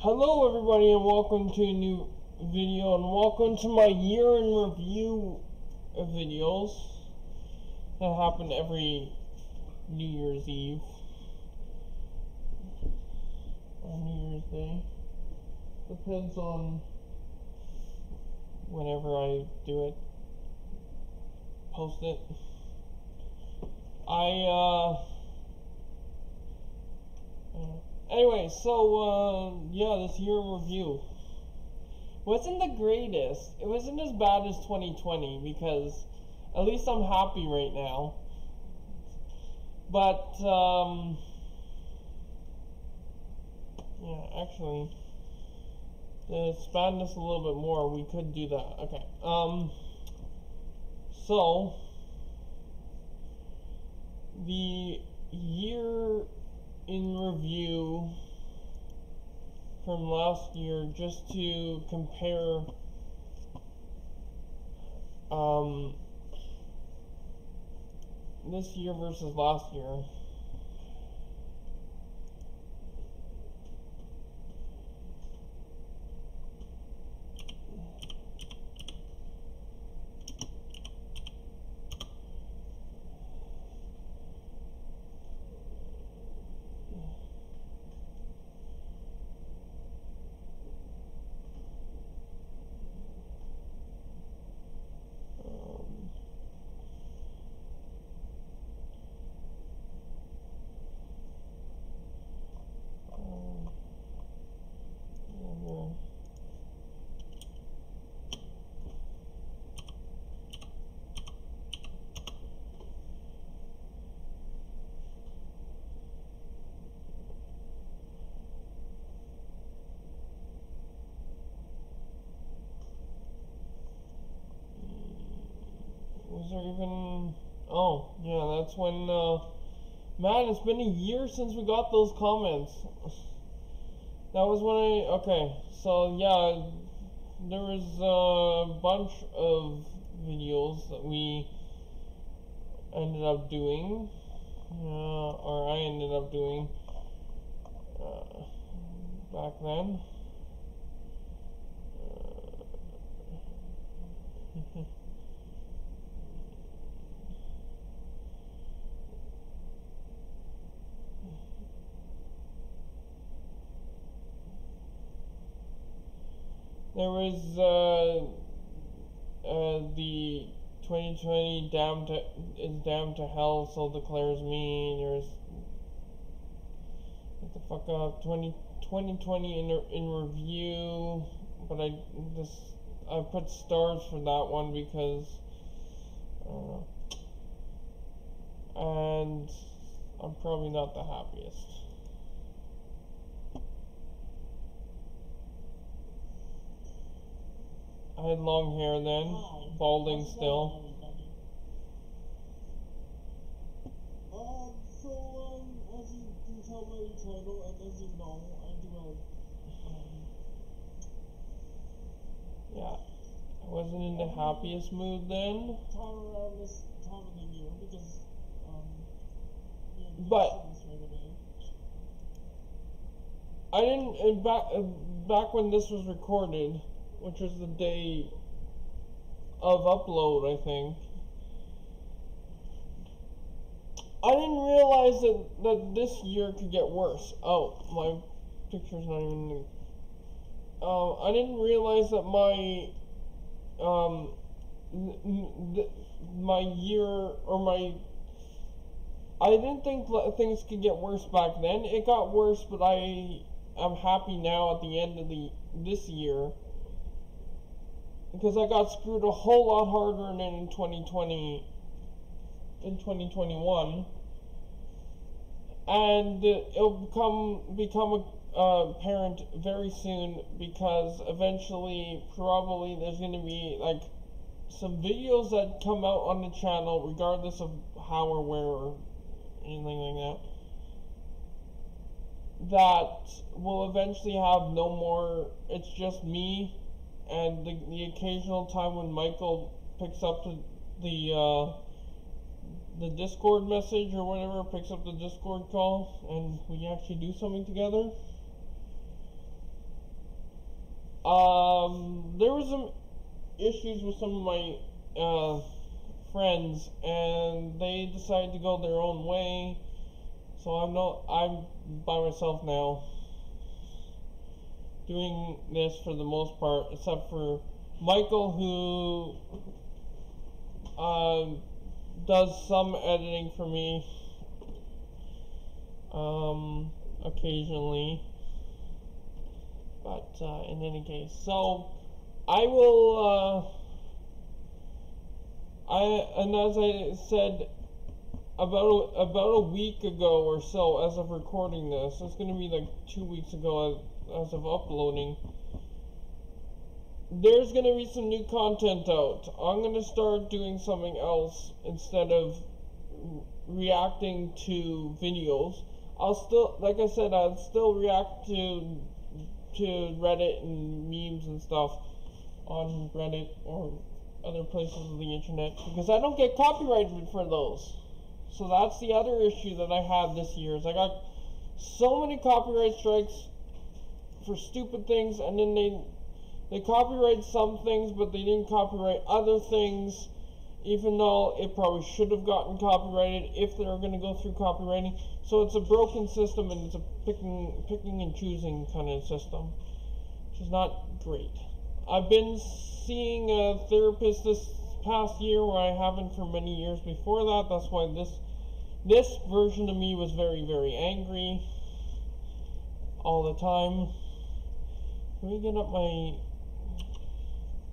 Hello everybody and welcome to a new video and welcome to my year in review videos that happen every New Year's Eve or New Year's Day. Depends on whenever I do it. Post it. I uh Anyway, so uh, yeah, this year review wasn't the greatest. It wasn't as bad as 2020 because at least I'm happy right now. But um, yeah, actually, to expand this a little bit more, we could do that. Okay. Um. So the year in review from last year just to compare um, this year versus last year. Was there even... Oh, yeah, that's when... Uh, man, it's been a year since we got those comments. That was when I... Okay, so yeah, there was a bunch of videos that we ended up doing. Uh, or I ended up doing uh, back then. There was uh, uh, the 2020 damned to, is damned to hell, so declares me. There's what the fuck up 20, 2020 in in review, but I this I put stars for that one because uh, and I'm probably not the happiest. I had long hair then, balding still. Um, so, um, as you can tell by the title, and as you know, I do a, um, Yeah, I wasn't in the happiest mood then. time around this time of the year, because, um, But-. I didn't back uh, back when this was recorded, which was the day of upload, I think. I didn't realize that that this year could get worse. Oh, my picture's not even. Uh, I didn't realize that my um my year or my I didn't think things could get worse back then. It got worse, but I am happy now at the end of the this year because I got screwed a whole lot harder than in 2020 in 2021 and it'll become become uh, apparent very soon because eventually probably there's going to be like some videos that come out on the channel regardless of how or where or anything like that that will eventually have no more it's just me and the, the occasional time when Michael picks up the the uh, the Discord message or whatever, picks up the Discord call, and we actually do something together. Um, there was some issues with some of my uh, friends, and they decided to go their own way. So I'm not. I'm by myself now, doing this for the most part, except for Michael, who um, does some editing for me um, occasionally. But uh, in any case, so I will. Uh, I and as I said about about a week ago or so, as of recording this, it's going to be like two weeks ago as, of uploading. There's going to be some new content out. I'm going to start doing something else instead of reacting to videos. I'll still, like I said, I'll still react to to Reddit and memes and stuff on Reddit or other places of the internet because I don't get copyrighted for those. So that's the other issue that I have this year is I got so many copyright strikes for stupid things and then they they copyright some things but they didn't copyright other things even though it probably should have gotten copyrighted if they were going to go through copywriting. So it's a broken system and it's a picking, picking and choosing kind of system, which is not great. I've been seeing a therapist this past year where I haven't for many years before that. That's why this this version of me was very very angry all the time. Can we get up my?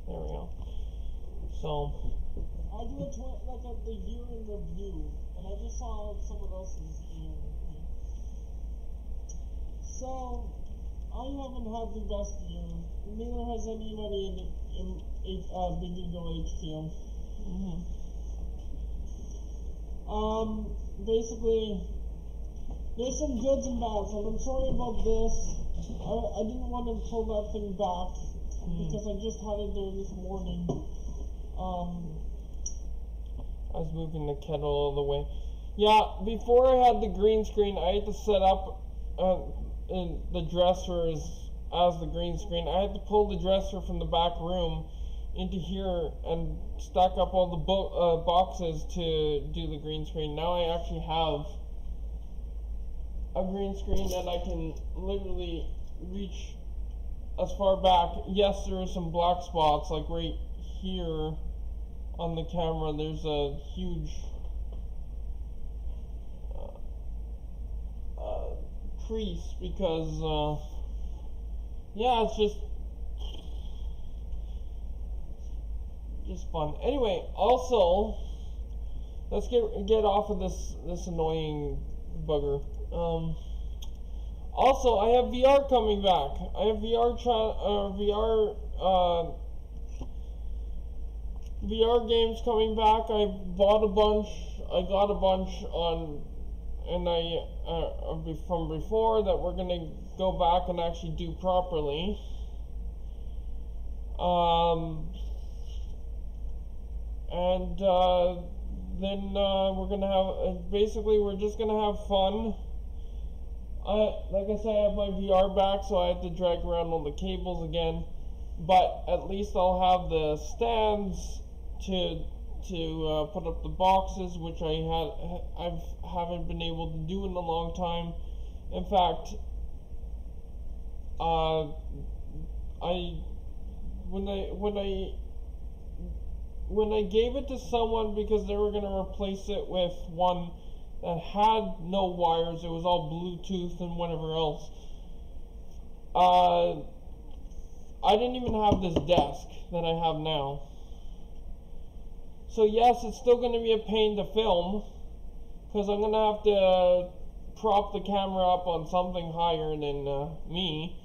There we go. So. I do a tw- like a, the year in review, and I just saw someone else's year in review. So, I haven't had the best year. Neither has anybody in in, in uh, Big Ego HQ. Mm-hmm. Um, basically, there's some goods and bads, and I'm sorry about this. I, I didn't want to pull that thing back Mm. because I just had it there this morning. Um, I was moving the kettle all the way. Yeah, before I had the green screen, I had to set up uh, in the dressers as the green screen. I had to pull the dresser from the back room into here and stack up all the bo- uh, boxes to do the green screen. Now I actually have a green screen that I can literally reach as far back. Yes, there are some black spots, like right here on the camera. There's a huge uh, uh, crease because, uh, yeah, it's just just fun. Anyway, also, let's get get off of this this annoying bugger. Um, also, I have VR coming back. I have VR uh, VR uh, VR games coming back. I bought a bunch. I got a bunch on, and I uh, from before that we're gonna go back and actually do properly. Um, and uh, then uh, we're gonna have uh, basically we're just gonna have fun. I like I said, I have my VR back, so I have to drag around all the cables again. But at least I'll have the stands to to uh, put up the boxes, which I had I've haven't been able to do in a long time. In fact, uh, I when I when I when I gave it to someone because they were gonna replace it with one that had no wires, it was all Bluetooth and whatever else. Uh, I didn't even have this desk that I have now. So yes, it's still going to be a pain to film because I'm going to have to prop the camera up on something higher than uh, me.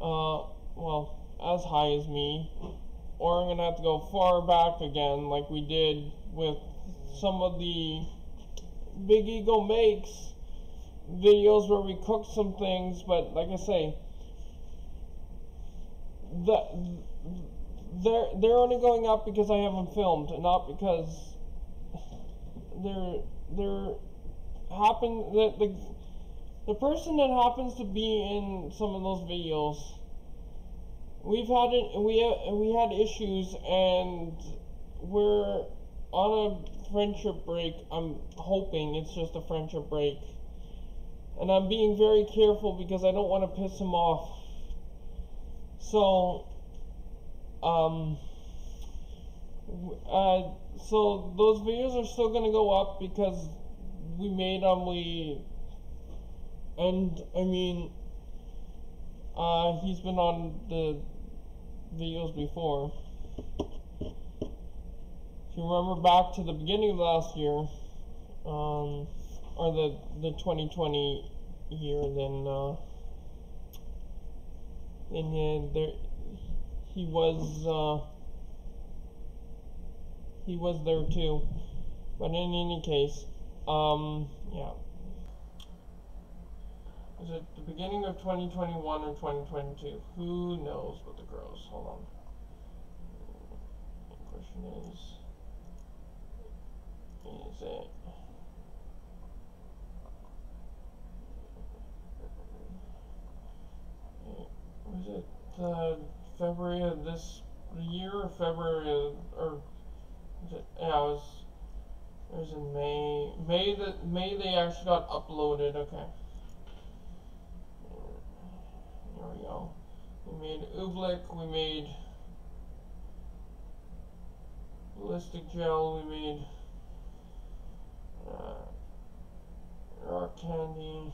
Uh, well, as high as me. Or I'm going to have to go far back again like we did with some of the Big Ego makes videos where we cook some things, but like I say, the they're they're only going up because I haven't filmed, not because they're they're happen the the the person that happens to be in some of those videos we've had it. We we had issues, and we're on a friendship break. I'm hoping it's just a friendship break, and I'm being very careful because I don't want to piss him off. So, um, uh, so those videos are still gonna go up because we made them. We, and I mean, uh, he's been on the videos before. If you remember back to the beginning of last year, um, or the the 2020 year, then uh, then uh, there he was uh, he was there too. But in any case, um, yeah. Is it the beginning of 2021 or 2022? Who knows what the girls? Hold on. The question is, Was it uh, February of this year or February of, or was it, yeah, it was, it was in May. May that May they actually got uploaded. Okay. There we go. We made Oobleck, we made ballistic gel, we made uh, rock candy.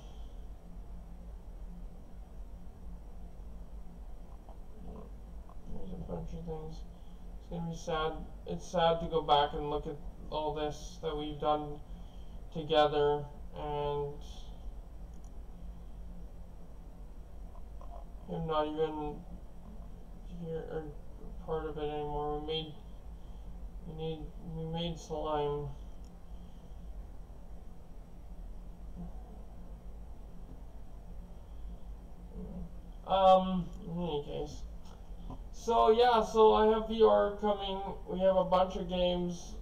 There's a bunch of things. It's gonna be sad. It's sad to go back and look at all this that we've done together and I'm not even here or part of it anymore. We made we need we made slime. Um, in any case. So yeah, so I have VR coming. We have a bunch of games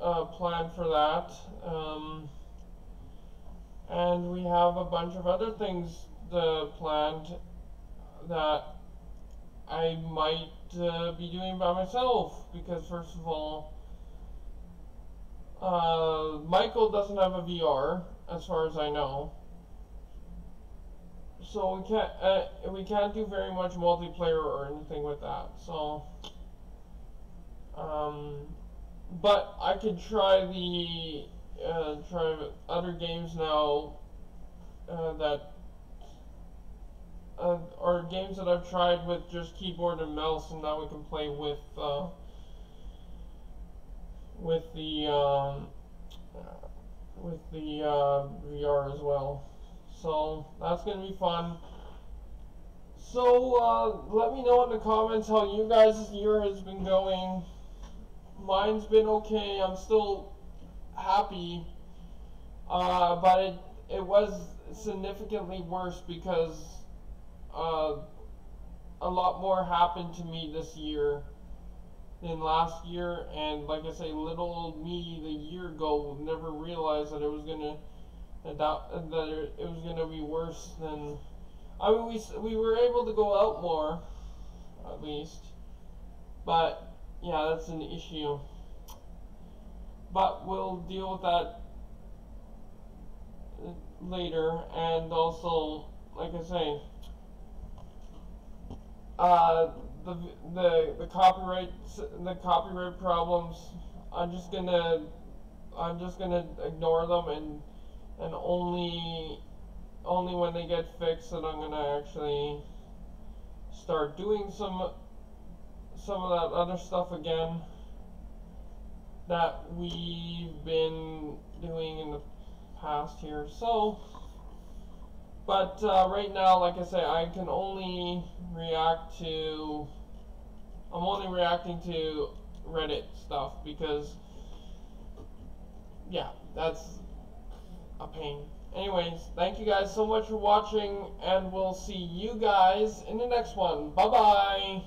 uh, planned for that. Um, and we have a bunch of other things uh, planned that I might uh, be doing by myself because first of all, uh, Michael doesn't have a VR as far as I know, so we can't uh, we can't do very much multiplayer or anything with that. So, um, but I could try the uh, try other games now uh, that uh, are games that I've tried with just keyboard and mouse, and now we can play with uh, with the um, with the uh, VR as well. So that's gonna be fun. So uh, let me know in the comments how you guys' year has been going. Mine's been okay. I'm still happy, uh, but it it was significantly worse because uh, a lot more happened to me this year than last year, and like I say, little old me the year ago never realized that it was gonna that that, that it, was gonna be worse than. I mean, we we were able to go out more, at least, but yeah, that's an issue. But we'll deal with that uh, later, and also, like I say, uh, the the the copyright the copyright problems. I'm just gonna I'm just gonna ignore them and and only only when they get fixed that I'm gonna actually start doing some some of that other stuff again that we've been doing in the past here. So, but uh, right now, like I say, I can only react to. I'm only reacting to Reddit stuff because, yeah, that's a pain. Anyways, thank you guys so much for watching, and we'll see you guys in the next one. Bye bye.